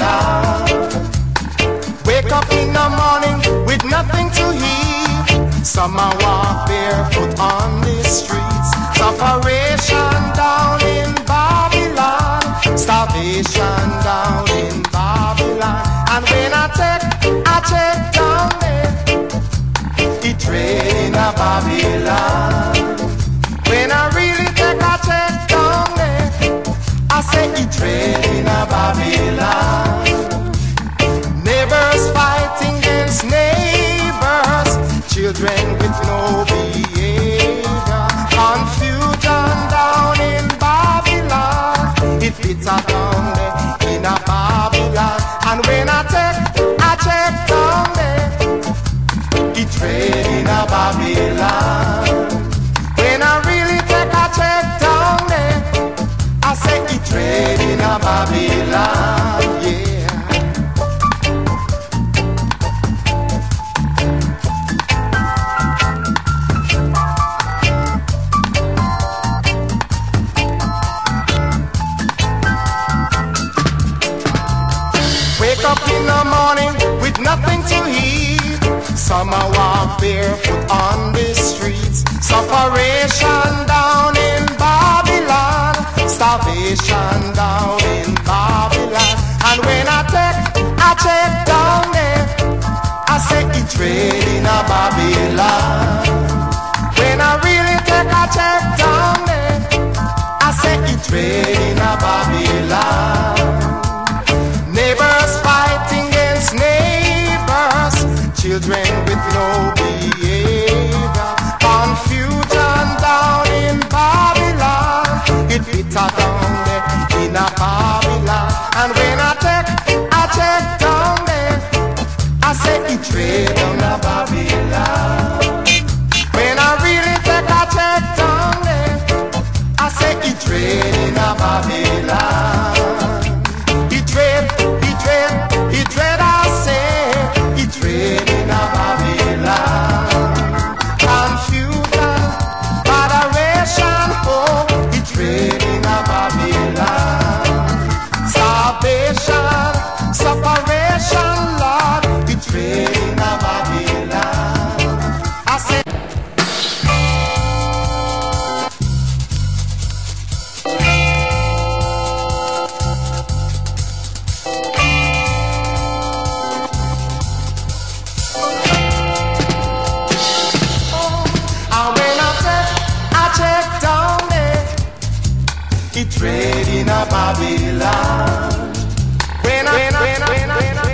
love. Wake up in the morning with nothing to eat. Some are walk barefoot on the streets. Sufferation down in Babylon. Starvation. bitter down there in a Babylon. And when I check, I check down there, in Babylon. When I really check, I check down there, I say in Babylon. in the morning with nothing to eat. Some are walk barefoot on the streets. Sufferation down in Babylon. Starvation down in Babylon. And when I take, I check down there. I say it's raining a Babylon. When I really take, I check down there. I say it's raining. He trade in a Babylon. When I, when I, when I, when I,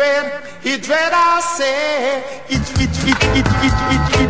dread, he dread, I say, it, it, it, it, it, it, it.